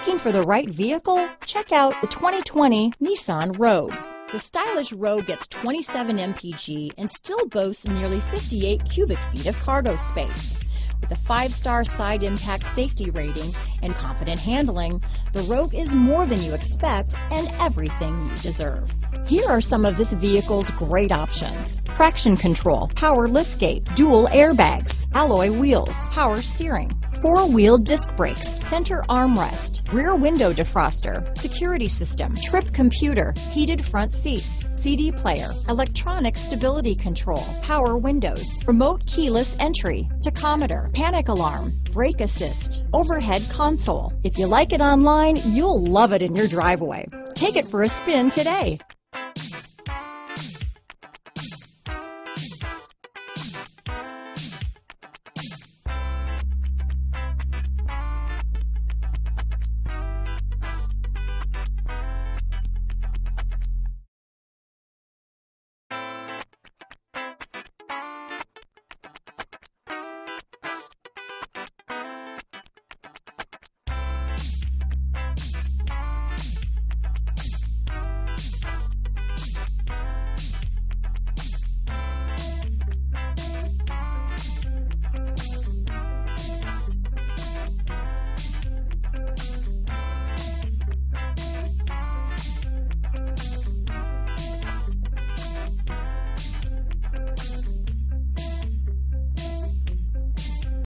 Looking for the right vehicle? Check out the 2020 Nissan Rogue. The stylish Rogue gets 27 mpg and still boasts nearly 58 cubic feet of cargo space. With a five-star side impact safety rating and confident handling, the Rogue is more than you expect and everything you deserve. Here are some of this vehicle's great options. Traction control, power liftgate, dual airbags, alloy wheels, power steering, four-wheel disc brakes, center armrest, rear window defroster, security system, trip computer, heated front seats, CD player, electronic stability control, power windows, remote keyless entry, tachometer, panic alarm, brake assist, overhead console. If you like it online, you'll love it in your driveway. Take it for a spin today.